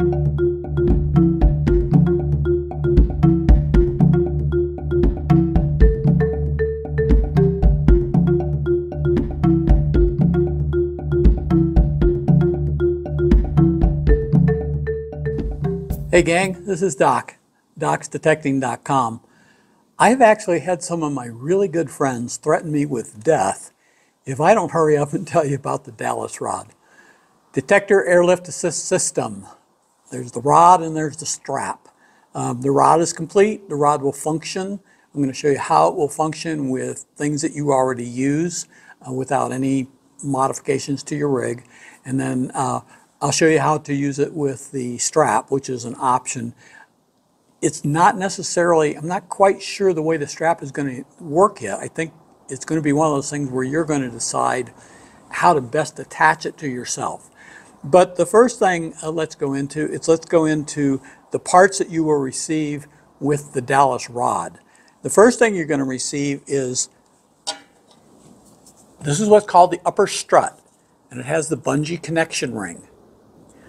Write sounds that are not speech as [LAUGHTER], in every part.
Hey gang, this is Doc, docsdetecting.com. I've actually had some of my really good friends threaten me with death if I don't hurry up and [LAUGHS] tell you about the DALAS rod. Detector Airlift Assist System. There's the rod and there's the strap. Um, the rod is complete, the rod will function. I'm going to show you how it will function with things that you already use uh, without any modifications to your rig. And then uh, I'll show you how to use it with the strap, which is an option. It's not necessarily, I'm not quite sure the way the strap is going to work yet. I think it's going to be one of those things where you're going to decide how to best attach it to yourself. But the first thing uh, let's go into, it's let's go into the parts that you will receive with the DALAS rod. The first thing you're going to receive is, this is what's called the upper strut, and it has the bungee connection ring.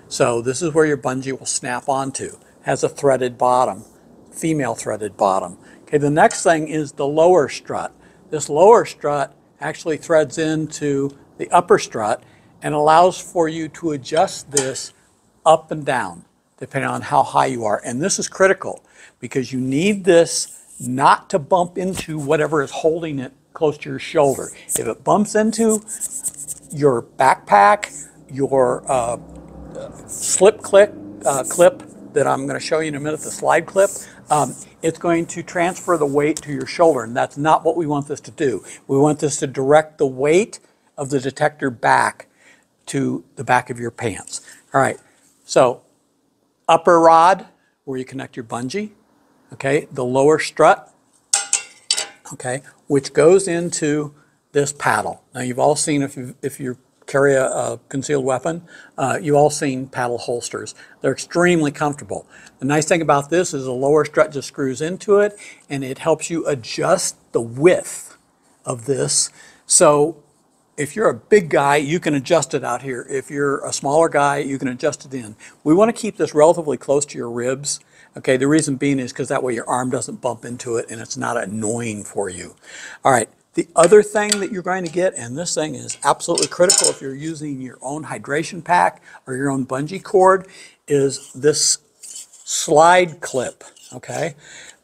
So this is where your bungee will snap onto. Has a threaded bottom, female threaded bottom. Okay, the next thing is the lower strut. This lower strut actually threads into the upper strut and allows for you to adjust this up and down depending on how high you are. And this is critical because you need this not to bump into whatever is holding it close to your shoulder. If it bumps into your backpack, your uh, slip clip, uh, clip that I'm going to show you in a minute, the slide clip, um, it's going to transfer the weight to your shoulder, and that's not what we want this to do. We want this to direct the weight of the detector back to the back of your pants. All right, so upper rod, where you connect your bungee, okay, the lower strut, okay, which goes into this paddle. Now you've all seen if you if you're carry a, a concealed weapon, uh, you've all seen paddle holsters. They're extremely comfortable. The nice thing about this is the lower strut just screws into it and it helps you adjust the width of this. So if you're a big guy, you can adjust it out here. If you're a smaller guy, you can adjust it in. We want to keep this relatively close to your ribs. Okay, the reason being is because that way your arm doesn't bump into it and it's not annoying for you. All right, the other thing that you're going to get, and this thing is absolutely critical if you're using your own hydration pack or your own bungee cord, is this slide clip, okay?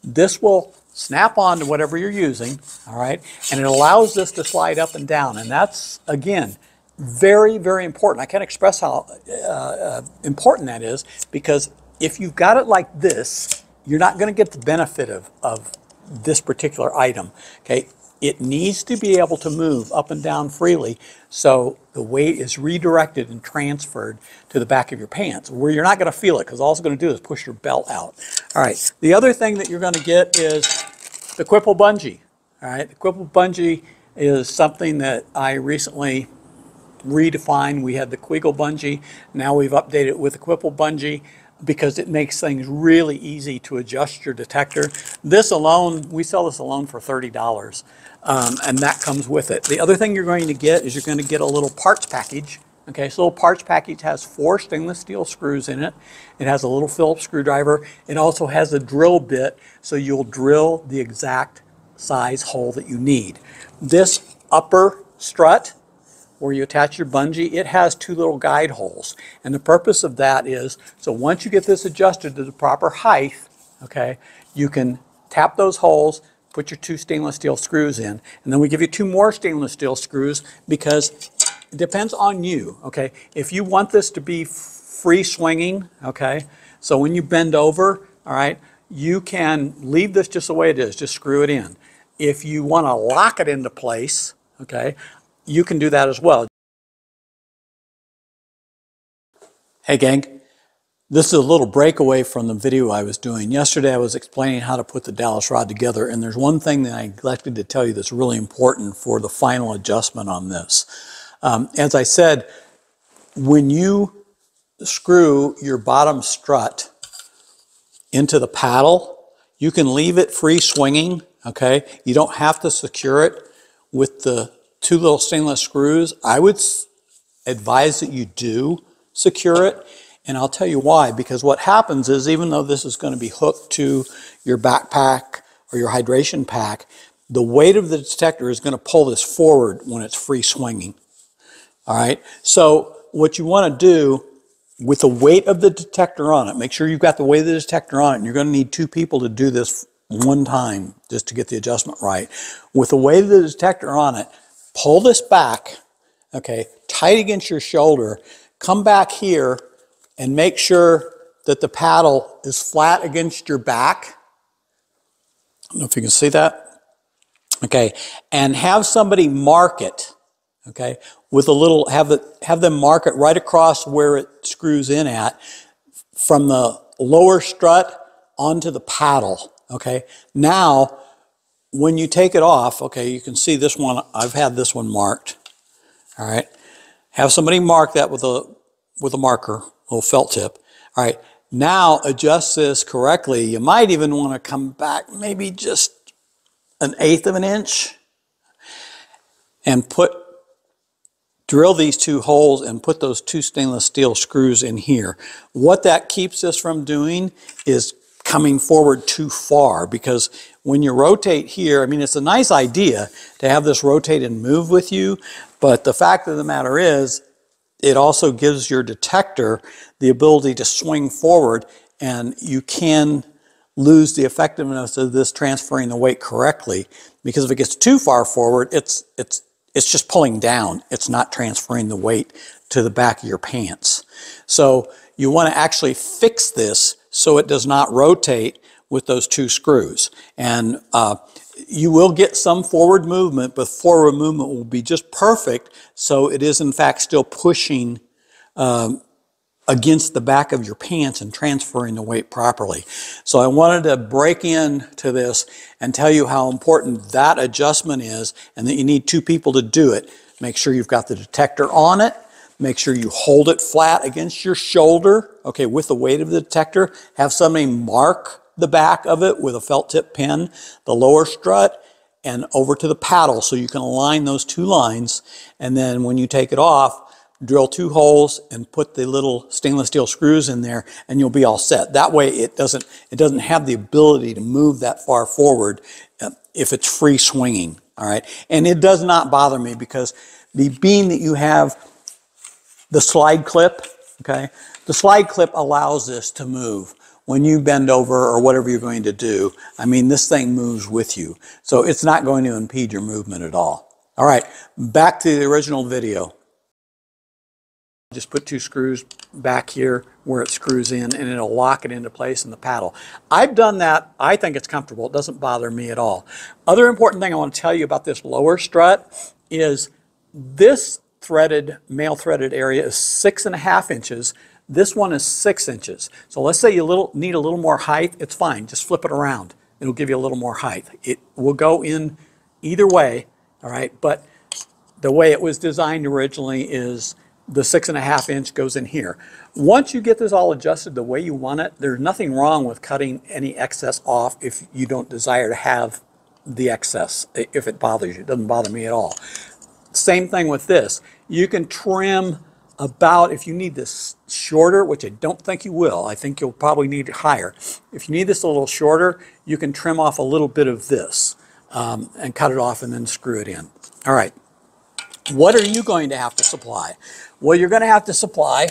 This will snap on to whatever you're using, all right? And it allows this to slide up and down. And that's, again, very, very important. I can't express how uh, uh, important that is because if you've got it like this, you're not going to get the benefit of, of this particular item. Okay, it needs to be able to move up and down freely so the weight is redirected and transferred to the back of your pants where you're not going to feel it because all it's going to do is push your belt out. All right, the other thing that you're going to get is the Qwipple Bungee. All right, the Qwipple Bungee is something that I recently redefined. We had the Quiggle Bungee, now we've updated it with the Qwipple Bungee because it makes things really easy to adjust your detector. This alone, we sell this alone for $30, um, and that comes with it. The other thing you're going to get is you're going to get a little parts package. Okay, so little parts package has four stainless steel screws in it. It has a little Phillips screwdriver. It also has a drill bit, so you'll drill the exact size hole that you need. This upper strut where you attach your bungee, it has two little guide holes. And the purpose of that is, so once you get this adjusted to the proper height, okay, you can tap those holes, put your two stainless steel screws in, and then we give you two more stainless steel screws because it depends on you, okay? If you want this to be free swinging, okay, so when you bend over, all right, you can leave this just the way it is, just screw it in. If you want to lock it into place, okay, you can do that as well. Hey gang, this is a little breakaway from the video I was doing. Yesterday I was explaining how to put the DALAS rod together and there's one thing that I neglected to tell you that's really important for the final adjustment on this. Um, as I said, when you screw your bottom strut into the paddle, you can leave it free swinging, okay? You don't have to secure it with the two little stainless screws. I would advise that you do secure it. And I'll tell you why, because what happens is even though this is going to be hooked to your backpack or your hydration pack, the weight of the detector is going to pull this forward when it's free swinging. All right. So what you want to do with the weight of the detector on it, make sure you've got the weight of the detector on it. And you're going to need two people to do this one time just to get the adjustment right. With the weight of the detector on it, pull this back, okay, tight against your shoulder, come back here and make sure that the paddle is flat against your back. I don't know if you can see that. Okay, and have somebody mark it, okay, with a little, have, the, have them mark it right across where it screws in at from the lower strut onto the paddle, okay. Now, when you take it off, okay, you can see this one, I've had this one marked, all right. Have somebody mark that with a, with a marker, a little felt tip. All right, now adjust this correctly. You might even want to come back maybe just an eighth of an inch and put, drill these two holes and put those two stainless steel screws in here. What that keeps us from doing is coming forward too far because when you rotate here, I mean, it's a nice idea to have this rotate and move with you, but the fact of the matter is, it also gives your detector the ability to swing forward and you can lose the effectiveness of this transferring the weight correctly because if it gets too far forward, it's, it's, it's just pulling down. It's not transferring the weight to the back of your pants. So you want to actually fix this so it does not rotate with those two screws. And uh, you will get some forward movement, but forward movement will be just perfect. So it is in fact still pushing um, against the back of your pants and transferring the weight properly. So I wanted to break in to this and tell you how important that adjustment is and that you need two people to do it. Make sure you've got the detector on it. Make sure you hold it flat against your shoulder, okay, with the weight of the detector. Have somebody mark the back of it with a felt tip pen, the lower strut, and over to the paddle so you can align those two lines. And then when you take it off, drill two holes and put the little stainless steel screws in there and you'll be all set. That way it doesn't, it doesn't have the ability to move that far forward uh, if it's free swinging. All right. And it does not bother me because the beam that you have, the slide clip, okay, the slide clip allows this to move when you bend over or whatever you're going to do, I mean, this thing moves with you. So it's not going to impede your movement at all. All right, back to the original video. Just put two screws back here where it screws in and it'll lock it into place in the paddle. I've done that. I think it's comfortable. It doesn't bother me at all. Other important thing I want to tell you about this lower strut is this threaded, male threaded area is six and a half inches. This one is six inches. So let's say you little, need a little more height, it's fine, just flip it around. It'll give you a little more height. It will go in either way, all right? But the way it was designed originally is the six and a half inch goes in here. Once you get this all adjusted the way you want it, there's nothing wrong with cutting any excess off if you don't desire to have the excess, if it bothers you. It doesn't bother me at all. Same thing with this. You can trim about, if you need this shorter, which I don't think you will, I think you'll probably need it higher. If you need this a little shorter, you can trim off a little bit of this um, and cut it off and then screw it in. All right. What are you going to have to supply? Well, you're going to have to supply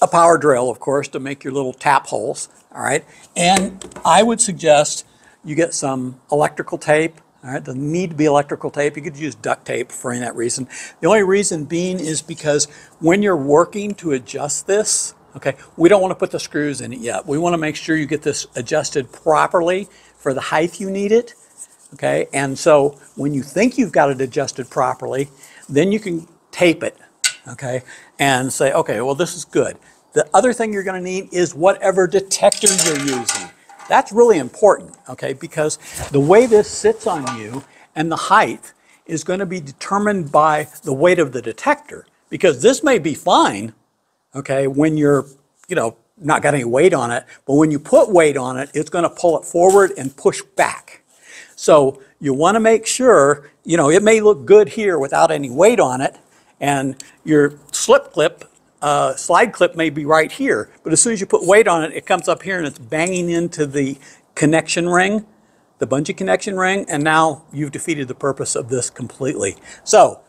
a power drill, of course, to make your little tap holes. All right. And I would suggest you get some electrical tape, all right, doesn't need to be electrical tape. You could use duct tape for any that reason. The only reason being is because when you're working to adjust this, okay, we don't want to put the screws in it yet. We want to make sure you get this adjusted properly for the height you need it, okay? And so when you think you've got it adjusted properly, then you can tape it, okay? And say, okay, well, this is good. The other thing you're going to need is whatever detector you're using. That's really important, okay, because the way this sits on you and the height is going to be determined by the weight of the detector. Because this may be fine, okay, when you're, you know, not got any weight on it, but when you put weight on it, it's going to pull it forward and push back. So you want to make sure, you know, it may look good here without any weight on it, and your slip clip uh, slide clip may be right here, but as soon as you put weight on it, it comes up here and it's banging into the connection ring, the bungee connection ring, and now you've defeated the purpose of this completely. So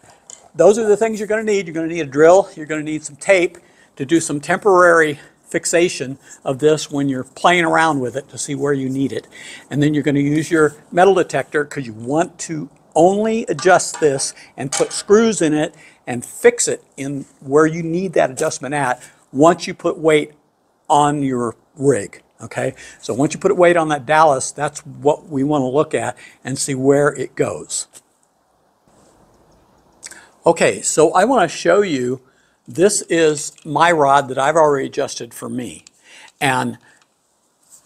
those are the things you're going to need. You're going to need a drill. You're going to need some tape to do some temporary fixation of this when you're playing around with it to see where you need it. And then you're going to use your metal detector because you want to only adjust this and put screws in it and fix it in where you need that adjustment at once you put weight on your rig. Okay, so once you put weight on that DALAS, that's what we want to look at and see where it goes. Okay, so I want to show you, this is my rod that I've already adjusted for me. And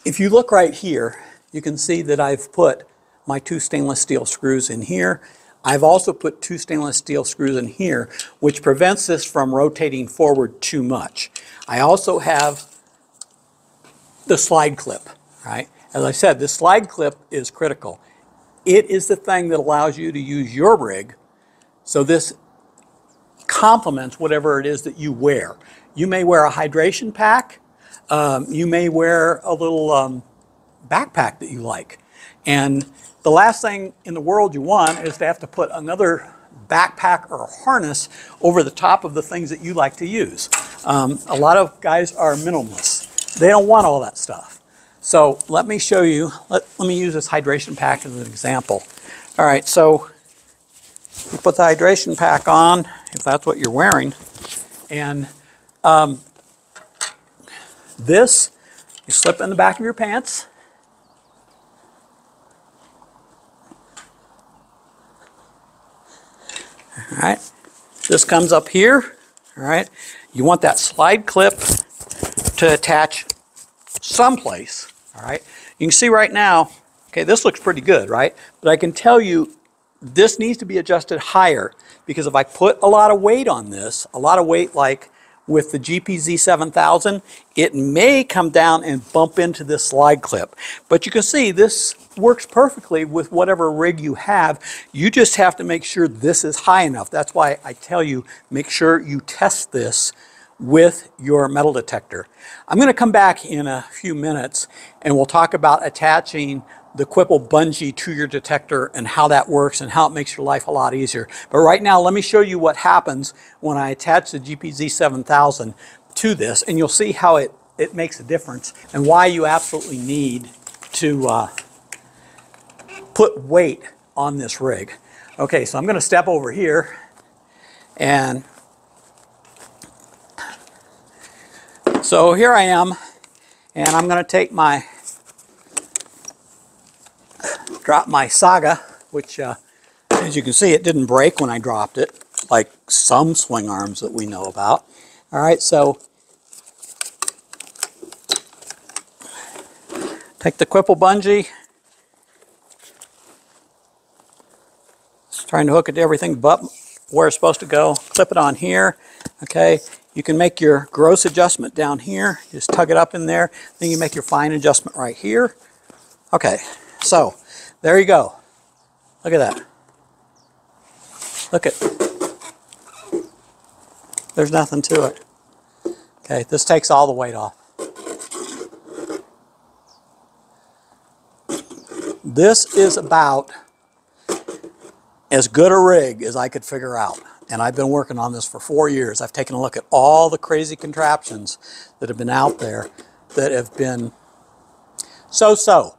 if you look right here, you can see that I've put my two stainless steel screws in here. I've also put two stainless steel screws in here, which prevents this from rotating forward too much. I also have the slide clip, right? As I said, the slide clip is critical. It is the thing that allows you to use your rig. So this complements whatever it is that you wear. You may wear a hydration pack. Um, you may wear a little um, backpack that you like. And the last thing in the world you want is to have to put another backpack or harness over the top of the things that you like to use. Um, a lot of guys are minimalists. They don't want all that stuff. So let me show you, let, let me use this hydration pack as an example. All right, so you put the hydration pack on, if that's what you're wearing, and um, this, you slip in the back of your pants, All right, this comes up here. All right, you want that slide clip to attach someplace. All right, you can see right now, okay, this looks pretty good, right? But I can tell you this needs to be adjusted higher because if I put a lot of weight on this, a lot of weight like with the GPZ 7000, it may come down and bump into this slide clip. But you can see this works perfectly with whatever rig you have. You just have to make sure this is high enough. That's why I tell you, make sure you test this with your metal detector. I'm going to come back in a few minutes and we'll talk about attaching the Qwipple bungee to your detector and how that works and how it makes your life a lot easier. But right now, let me show you what happens when I attach the GPZ 7000 to this, and you'll see how it, it makes a difference and why you absolutely need to uh, put weight on this rig. Okay, so I'm going to step over here and so here I am and I'm going to take my dropped my Saga, which uh, as you can see it didn't break when I dropped it, like some swing arms that we know about. All right, so take the Qwipple bungee, trying to hook it to everything but where it's supposed to go, clip it on here, okay? You can make your gross adjustment down here, just tug it up in there, then you make your fine adjustment right here. Okay, so there you go. Look at that. Look at. There's nothing to it. Okay, this takes all the weight off. This is about as good a rig as I could figure out. And I've been working on this for four years. I've taken a look at all the crazy contraptions that have been out there that have been so-so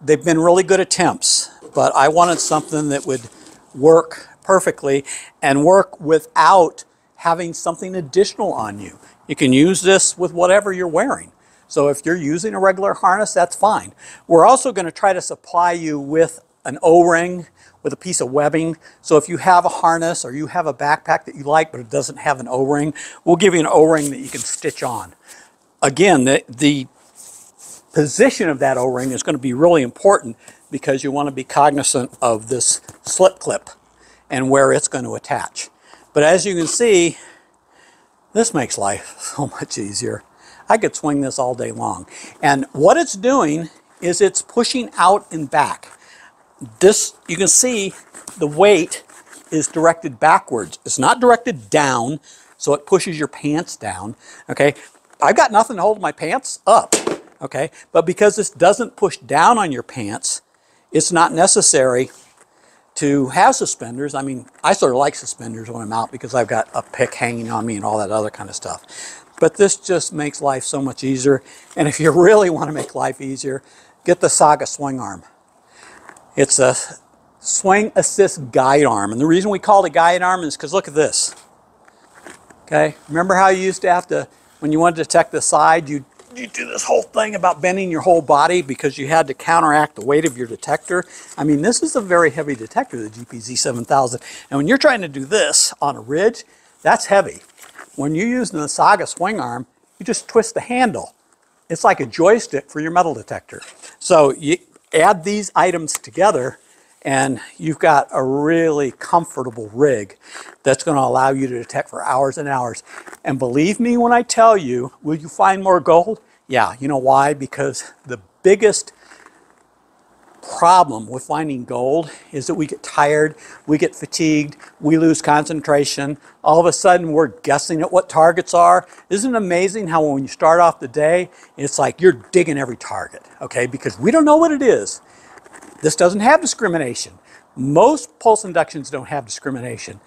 they've been really good attempts, but I wanted something that would work perfectly and work without having something additional on you. You can use this with whatever you're wearing. So if you're using a regular harness, that's fine. We're also going to try to supply you with an O-ring with a piece of webbing. So if you have a harness or you have a backpack that you like but it doesn't have an O-ring, we'll give you an O-ring that you can stitch on. Again, the, the position of that O-ring is going to be really important because you want to be cognizant of this slip clip and where it's going to attach. But as you can see, this makes life [LAUGHS] so much easier. I could swing this all day long. And what it's doing is it's pushing out and back. This, you can see the weight is directed backwards. It's not directed down, so it pushes your pants down, okay? I've got nothing to hold my pants up, okay? But because this doesn't push down on your pants, it's not necessary to have suspenders. I mean, I sort of like suspenders when I'm out because I've got a pick hanging on me and all that other kind of stuff. But this just makes life so much easier. And if you [LAUGHS] really want to make life easier, get the Saga swing arm. It's a swing assist guide arm. And the reason we call it a guide arm is because look at this. Okay, remember how you used to have to, when you wanted to detect the side, you you do this whole thing about bending your whole body because you had to counteract the weight of your detector. I mean, this is a very heavy detector, the GPZ 7000. And when you're trying to do this on a ridge, that's heavy. When you're using the Saga swing arm, you just twist the handle. It's like a joystick for your metal detector. So you add these items together and you've got a really comfortable rig that's going to allow you to detect for hours and hours. And believe me when I tell you, will you find more gold? Yeah, you know why? Because the biggest problem with finding gold is that we get tired, we get fatigued, we lose concentration. All of a sudden, we're guessing at what targets are. Isn't it amazing how when you start off the day, it's like you're digging every target, okay? Because we don't know what it is. This doesn't have discrimination. Most pulse inductions don't have discrimination.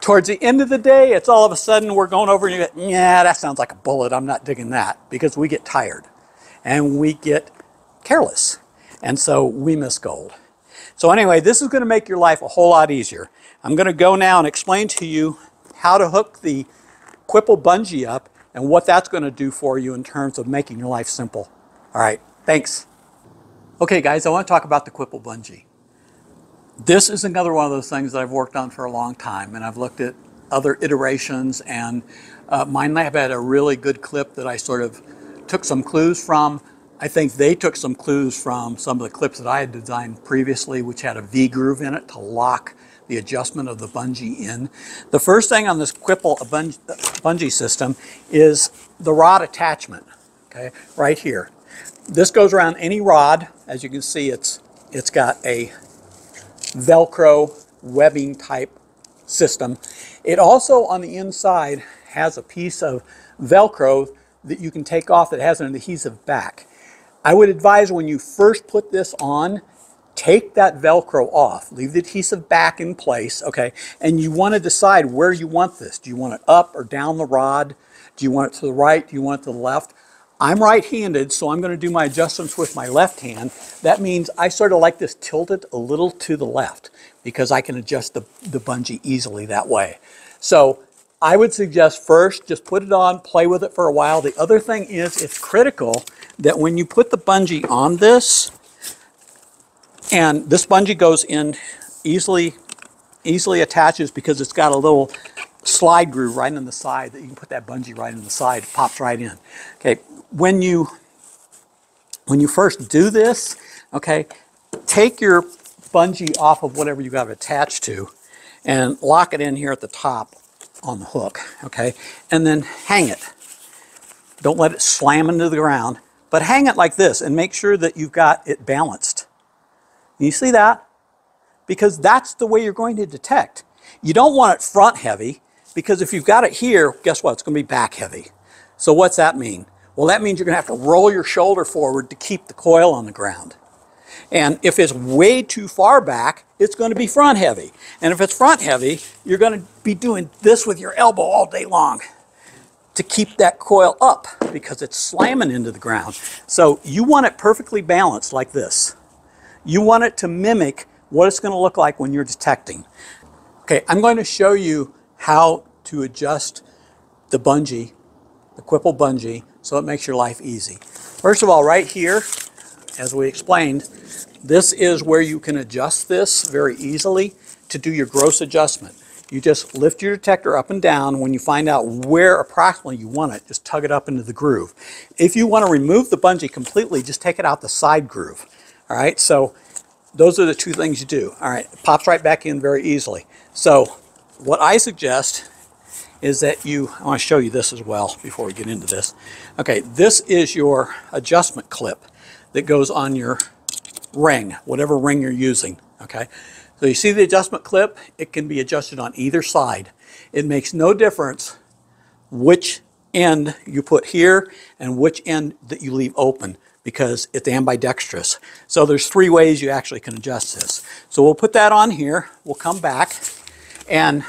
Towards the end of the day, it's all of a sudden we're going over and you go, yeah, that sounds like a bullet. I'm not digging that because we get tired and we get careless. And so we miss gold. So anyway, this is going to make your life a whole lot easier. I'm going to go now and explain to you how to hook the Qwipple bungee up and what that's going to do for you in terms of making your life simple. All right, thanks. Okay guys, I want to talk about the Qwipple bungee. This is another one of those things that I've worked on for a long time and I've looked at other iterations and uh, Minelab had a really good clip that I sort of took some clues from I think they took some clues from some of the clips that I had designed previously, which had a V-groove in it to lock the adjustment of the bungee in. The first thing on this Qwipple bungee system is the rod attachment, okay, right here. This goes around any rod. As you can see, it's it's got a Velcro webbing type system. It also, on the inside, has a piece of Velcro that you can take off that has an adhesive back. I would advise when you first put this on, take that Velcro off, leave the adhesive back in place, okay? And you want to decide where you want this. Do you want it up or down the rod? Do you want it to the right? Do you want it to the left? I'm right-handed, so I'm going to do my adjustments with my left hand. That means I sort of like this tilted a little to the left because I can adjust the, the bungee easily that way. So I would suggest first just put it on, play with it for a while. The other thing is it's critical that when you put the bungee on this, and this bungee goes in easily, easily attaches because it's got a little slide groove right in the side that you can put that bungee right in the side, pops right in. Okay, when you, when you first do this, okay, take your bungee off of whatever you got attached to and lock it in here at the top on the hook, okay? And then hang it. Don't let it slam into the ground, but hang it like this and make sure that you've got it balanced. You see that? Because that's the way you're going to detect. You don't want it front heavy because if you've got it here, guess what? It's going to be back heavy. So what's that mean? Well, that means you're going to have to roll your shoulder forward to keep the coil on the ground. And if it's way too far back, it's going to be front heavy. And if it's front heavy, you're going to be doing this with your elbow all day long to keep that coil up because it's slamming into the ground. So you want it perfectly balanced like this. You want it to mimic what it's going to look like when you're detecting. Okay, I'm going to show you how to adjust the bungee, the Qwipple bungee, so it makes your life easy. First of all, right here, as we explained, this is where you can adjust this very easily to do your gross adjustment. You just lift your detector up and down. When you find out where approximately you want it, just tug it up into the groove. If you want to remove the bungee completely, just take it out the side groove. All right, so those are the two things you do. All right, it pops right back in very easily. So what I suggest is that you, I want to show you this as well before we get into this. Okay, this is your adjustment clip that goes on your ring, whatever ring you're using, okay? So you see the adjustment clip? It can be adjusted on either side. It makes no difference which end you put here and which end that you leave open because it's ambidextrous. So there's three ways you actually can adjust this. So we'll put that on here. We'll come back and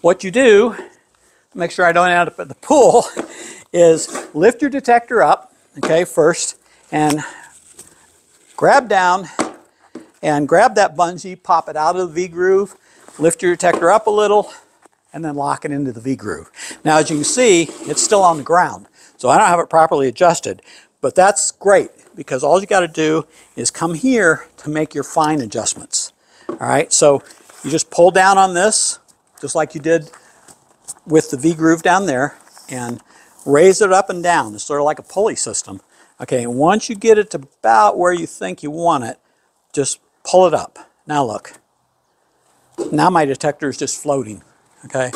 what you do, make sure I don't end up at the pool, [LAUGHS] is lift your detector up, okay, first, and grab down and grab that bungee, pop it out of the V-groove, lift your detector up a little, and then lock it into the V-groove. Now, as you can see, it's still on the ground, so I don't have it properly adjusted, but that's great because all you got to do is come here to make your fine adjustments. All right, so you just pull down on this, just like you did with the V-groove down there, and raise it up and down. It's sort of like a pulley system. Okay, and once you get it to about where you think you want it, just pull it up. Now look. Now my detector is just floating, okay?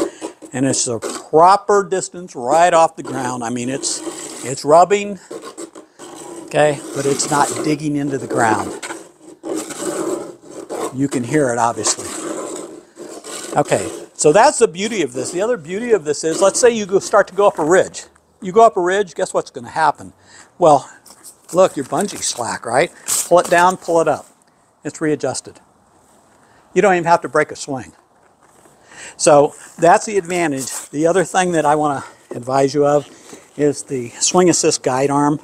And it's a proper distance right off the ground. I mean, it's, it's rubbing, okay, but it's not digging into the ground. You can hear it, obviously. Okay, so that's the beauty of this. The other beauty of this is, let's say you go start to go up a ridge. You go up a ridge, guess what's going to happen? Well, look, your bungee slack, right? Pull it down, pull it up. It's readjusted. You don't even have to break a swing. So that's the advantage. The other thing that I want to advise you of is the swing assist guide arm.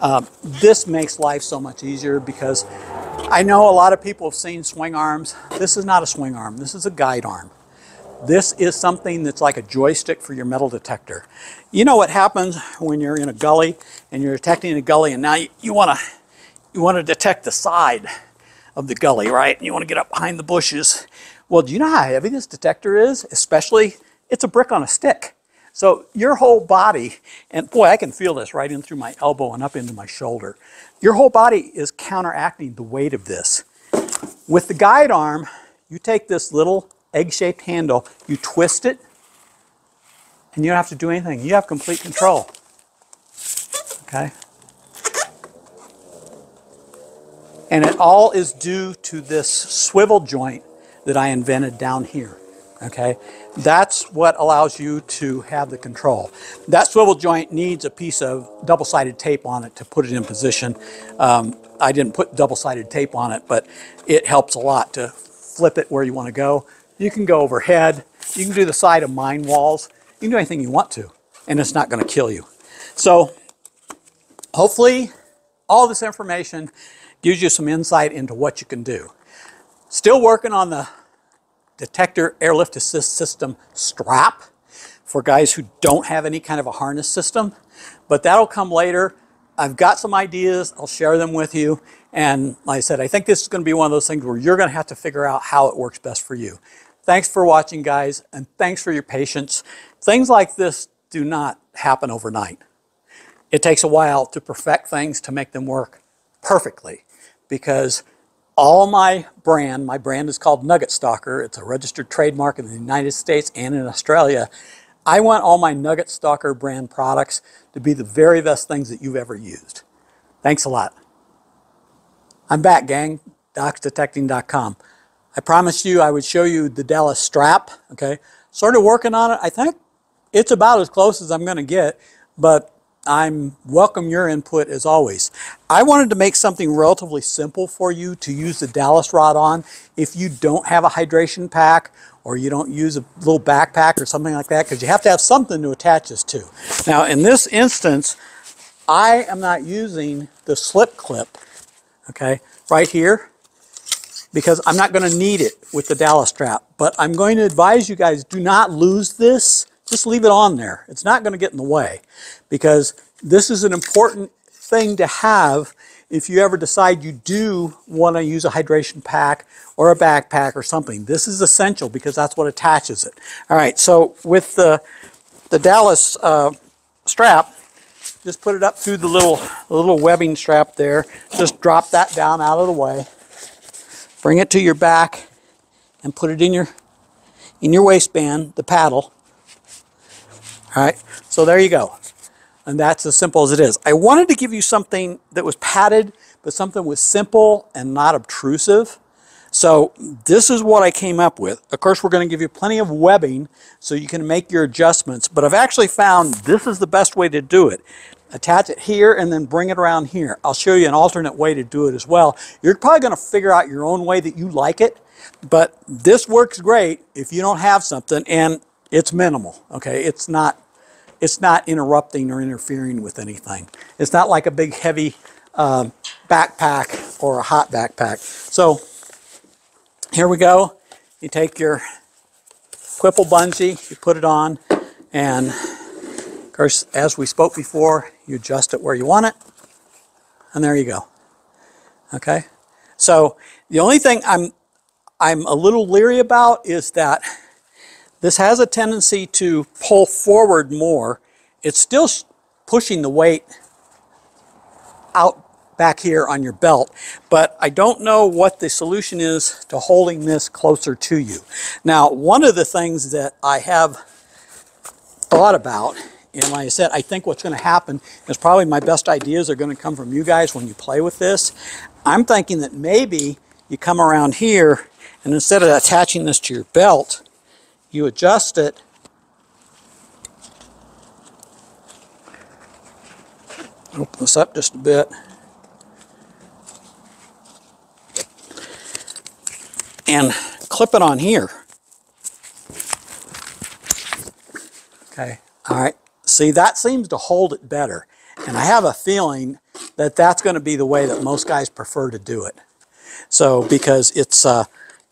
Uh, this makes life so much easier because I know a lot of people have seen swing arms. This is not a swing arm. This is a guide arm. This is something that's like a joystick for your metal detector. You know what happens when you're in a gully and you're detecting a gully and now you, you want to you want to detect the side of the gully, right? And you want to get up behind the bushes. Well, do you know how heavy this detector is? Especially, it's a brick on a stick. So your whole body, and boy, I can feel this right in through my elbow and up into my shoulder. Your whole body is counteracting the weight of this. With the guide arm, you take this little egg-shaped handle, you twist it, and you don't have to do anything. You have complete control. Okay? And it all is due to this swivel joint that I invented down here. Okay, that's what allows you to have the control. That swivel joint needs a piece of double-sided tape on it to put it in position. Um, I didn't put double-sided tape on it, but it helps a lot to flip it where you want to go. You can go overhead. You can do the side of mine walls. You can do anything you want to, and it's not going to kill you. So hopefully all this information gives you some insight into what you can do. Still working on the detector airlift assist system strap for guys who don't have any kind of a harness system, but that'll come later. I've got some ideas, I'll share them with you. And like I said, I think this is gonna be one of those things where you're gonna have to figure out how it works best for you. Thanks for watching guys, and thanks for your patience. Things like this do not happen overnight. It takes a while to perfect things to make them work perfectly because all my brand, my brand is called Nugget Stalker. It's a registered trademark in the United States and in Australia. I want all my Nugget Stalker brand products to be the very best things that you've ever used. Thanks a lot. I'm back, gang. DocsDetecting.com. I promised you I would show you the DALAS strap. Okay, started working on it. I think it's about as close as I'm going to get, but I'm welcome your input as always. I wanted to make something relatively simple for you to use the DALAS rod on if you don't have a hydration pack or you don't use a little backpack or something like that because you have to have something to attach this to. Now in this instance, I am not using the slip clip, okay, right here because I'm not going to need it with the DALAS strap. But I'm going to advise you guys, do not lose this just leave it on there. It's not going to get in the way because this is an important thing to have if you ever decide you do want to use a hydration pack or a backpack or something. This is essential because that's what attaches it. All right, so with the, the DALAS uh, strap, just put it up through the little, the little webbing strap there. Just drop that down out of the way. Bring it to your back and put it in your, in your waistband, the paddle. All right, so there you go. And that's as simple as it is. I wanted to give you something that was padded, but something was simple and not obtrusive. So this is what I came up with. Of course, we're going to give you plenty of webbing so you can make your adjustments, but I've actually found this is the best way to do it. Attach it here and then bring it around here. I'll show you an alternate way to do it as well. You're probably going to figure out your own way that you like it, but this works great if you don't have something and it's minimal, okay? It's not, it's not interrupting or interfering with anything. It's not like a big heavy um, backpack or a hot backpack. So here we go. You take your Qwipple bungee, you put it on, and of course, as we spoke before, you adjust it where you want it, and there you go. Okay? So the only thing I'm I'm a little leery about is that this has a tendency to pull forward more. It's still pushing the weight out back here on your belt, but I don't know what the solution is to holding this closer to you. Now, one of the things that I have thought about, and like I said, I think what's going to happen is probably my best ideas are going to come from you guys when you play with this. I'm thinking that maybe you come around here and instead of attaching this to your belt, you adjust it open this up just a bit and clip it on here. Okay, all right. See, that seems to hold it better. And I have a feeling that that's going to be the way that most guys prefer to do it. So, because it's, uh,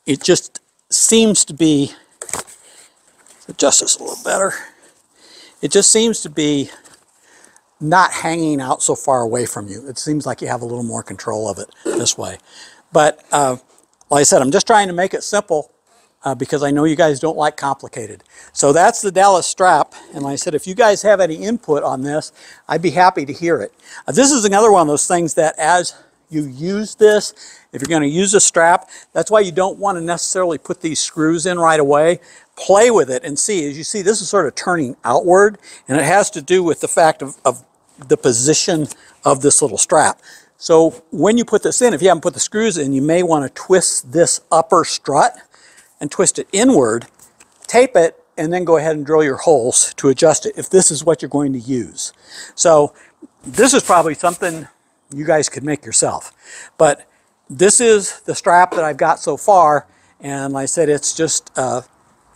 it just seems to be, adjust this a little better. It just seems to be not hanging out so far away from you. It seems like you have a little more control of it this way. But uh, like I said, I'm just trying to make it simple uh, because I know you guys don't like complicated. So that's the DALAS strap. And like I said, if you guys have any input on this, I'd be happy to hear it. Uh, this is another one of those things that as you use this, if you're going to use a strap, that's why you don't want to necessarily put these screws in right away. Play with it and see. As you see, this is sort of turning outward, and it has to do with the fact of, of the position of this little strap. So when you put this in, if you haven't put the screws in, you may want to twist this upper strut and twist it inward, tape it, and then go ahead and drill your holes to adjust it if this is what you're going to use. So this is probably something you guys could make yourself. But this is the strap that I've got so far, and like I said, it's just uh,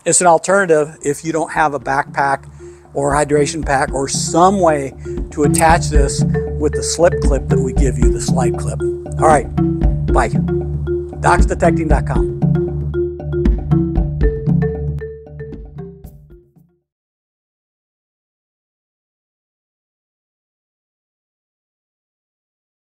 it's an alternative if you don't have a backpack or hydration pack or some way to attach this with the slip clip that we give you, the slide clip. All right, bye. DocsDetecting.com.